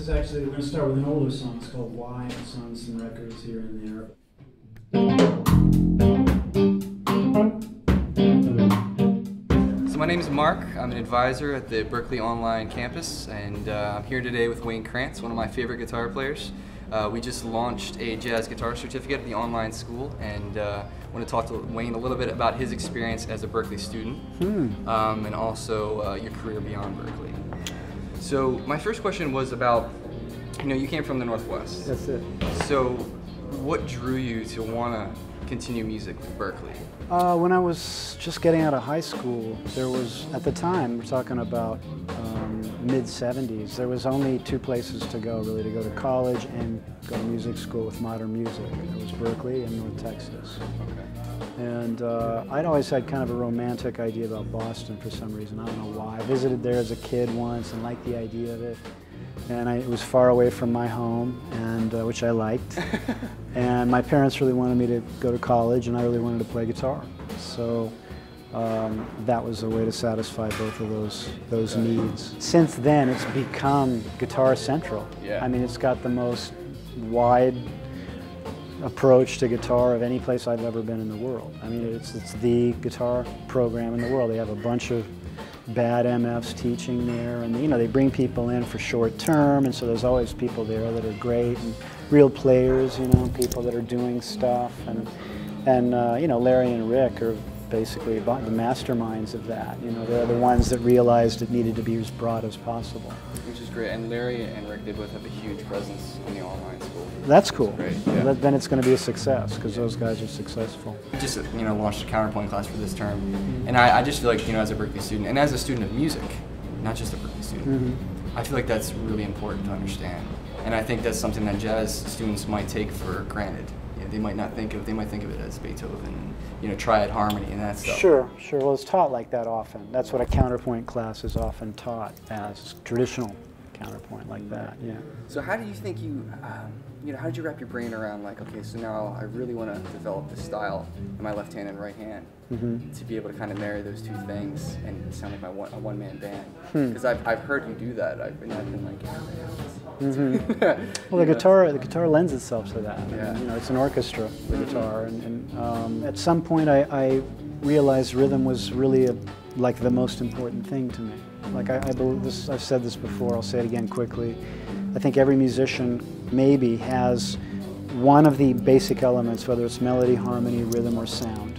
This is actually, we're going to start with an older song. It's called Why. It's on some records here and there. So my name is Mark. I'm an advisor at the Berklee Online campus, and uh, I'm here today with Wayne Krantz, one of my favorite guitar players. Uh, we just launched a jazz guitar certificate at the online school, and uh, I want to talk to Wayne a little bit about his experience as a Berklee student, Hmm. um, and also uh, your career beyond Berklee. So my first question was about, you know, you came from the Northwest. That's it. So what drew you to want to continue music at Berklee? Uh, when I was just getting out of high school, there was, at the time, we're talking about uh, mid-70s, there was only two places to go, really, to go to college and go to music school with modern music. It was Berklee and North Texas. And uh, I'd always had kind of a romantic idea about Boston for some reason. I don't know why. I visited there as a kid once and liked the idea of it. And I, it was far away from my home, and uh, which I liked. and my parents really wanted me to go to college, and I really wanted to play guitar. So um, that was a way to satisfy both of those those needs. Since then, it's become Guitar Central. Yeah. I mean, it's got the most wide approach to guitar of any place I've ever been in the world. I mean, it's, it's the guitar program in the world. They have a bunch of bad MFs teaching there, and you know they bring people in for short term, and so there's always people there that are great and real players, you know, people that are doing stuff, and and uh, you know Larry and Rick are basically the masterminds of that. You know, they're the ones that realized it needed to be as broad as possible. Which is great. And Larry and Rick, they both have a huge presence in the online school. That's cool. Great, yeah. Then it's going to be a success because those guys are successful. Just you know, launched a counterpoint class for this term, and I, I just feel like you know, as a Berklee student and as a student of music, not just a Berklee student, Mm-hmm. I feel like that's really important to understand. And I think that's something that jazz students might take for granted. You know, they might not think of they might think of it as Beethoven and you know triad harmony and that stuff. Sure, sure. Well, it's taught like that often. That's what a counterpoint class is often taught as traditional counterpoint like that. Yeah. So how do you think you, um, you know, how did you wrap your brain around like, okay, so now I really want to develop this style in my left hand and right hand Mm-hmm. to be able to kind of marry those two things and sound like my one, a one-man band. Hmm. Because I've, I've heard you do that. I've been, I've been like, Mm-hmm. Well, the guitar, the guitar lends itself to that. Yeah. You know, it's an orchestra, the guitar, and, and um, at some point I, I realized rhythm was really a, like the most important thing to me. Like I, I believe this, I've said this before. I'll say it again quickly. I think every musician maybe has one of the basic elements, whether it's melody, harmony, rhythm, or sound.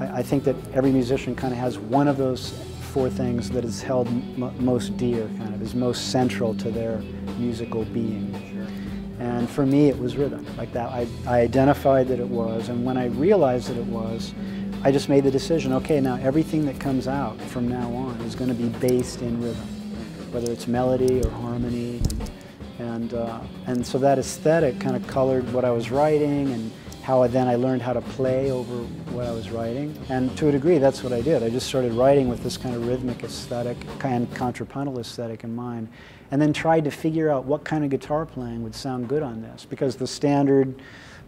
I, I think that every musician kind of has one of those four things that is held m- most dear, kind of, is most central to their musical being. And for me, it was rhythm. Like that, I, I identified that it was, and when I realized that it was, I just made the decision. Okay, now everything that comes out from now on is going to be based in rhythm, whether it's melody or harmony, and and, uh, and so that aesthetic kind of colored what I was writing and how I, then I learned how to play over what I was writing. And to a degree, that's what I did. I just started writing with this kind of rhythmic aesthetic and contrapuntal aesthetic in mind, and then tried to figure out what kind of guitar playing would sound good on this, because the standard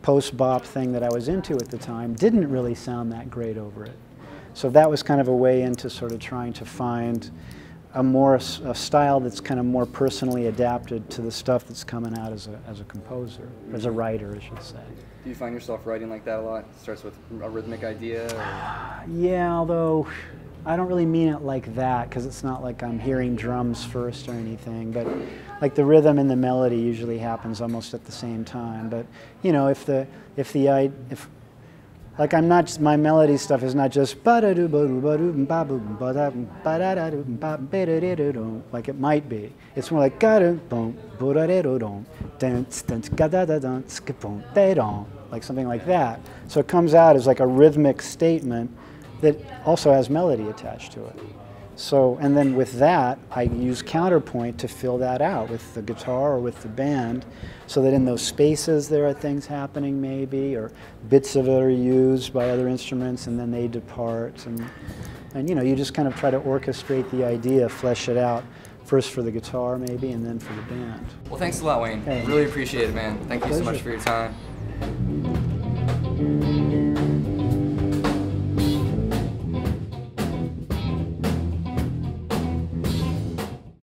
post-bop thing that I was into at the time didn't really sound that great over it. So that was kind of a way into sort of trying to find a more a style that's kind of more personally adapted to the stuff that's coming out as a, as a composer, as a writer, I should say. Do you find yourself writing like that a lot? starts with a rhythmic idea? Or? Yeah, although I don't really mean it like that because it's not like I'm hearing drums first or anything, but like the rhythm and the melody usually happens almost at the same time. But you know, if the if the I if like I'm not just, my melody stuff is not just like it might be. It's more like like something like that. So it comes out as like a rhythmic statement that also has melody attached to it. So, and then with that, I use counterpoint to fill that out with the guitar or with the band, so that in those spaces there are things happening maybe, or bits of it are used by other instruments and then they depart. And, and you know, you just kind of try to orchestrate the idea, flesh it out, first for the guitar maybe, and then for the band. Well, thanks a lot, Wayne. Hey. Really appreciate it, man. Thank you so much for your time.